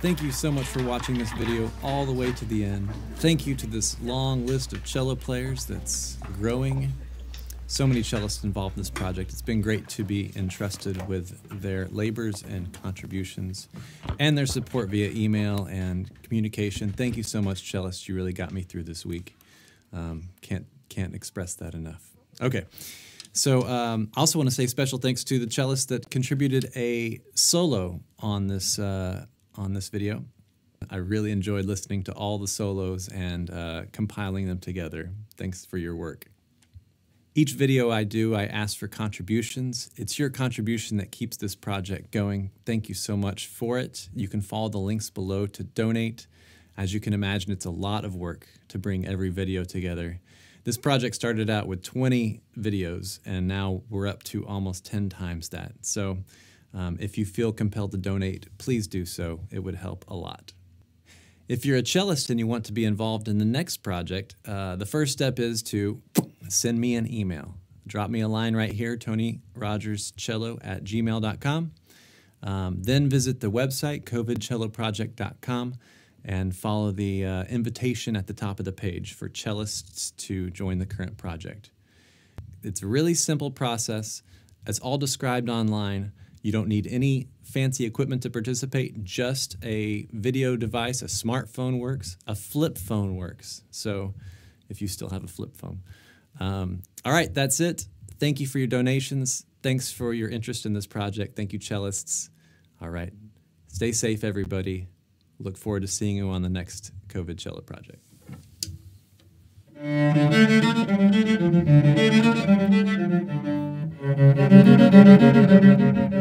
Thank you so much for watching this video all the way to the end. Thank you to this long list of cello players that's growing so many cellists involved in this project. It's been great to be entrusted with their labors and contributions and their support via email and communication. Thank you so much, cellists. You really got me through this week. Um, can't can't express that enough. Okay. So um, I also want to say special thanks to the cellist that contributed a solo on this uh, on this video. I really enjoyed listening to all the solos and uh, compiling them together. Thanks for your work. Each video I do, I ask for contributions. It's your contribution that keeps this project going. Thank you so much for it. You can follow the links below to donate. As you can imagine, it's a lot of work to bring every video together. This project started out with 20 videos, and now we're up to almost 10 times that. So um, if you feel compelled to donate, please do so. It would help a lot. If you're a cellist and you want to be involved in the next project, uh, the first step is to send me an email. Drop me a line right here, tonyrogerscello at gmail.com. Um, then visit the website, covidcelloproject.com, and follow the uh, invitation at the top of the page for cellists to join the current project. It's a really simple process. It's all described online. You don't need any fancy equipment to participate, just a video device. A smartphone works, a flip phone works. So if you still have a flip phone. Um, all right, that's it. Thank you for your donations. Thanks for your interest in this project. Thank you, cellists. All right. Stay safe, everybody. Look forward to seeing you on the next COVID Cello project.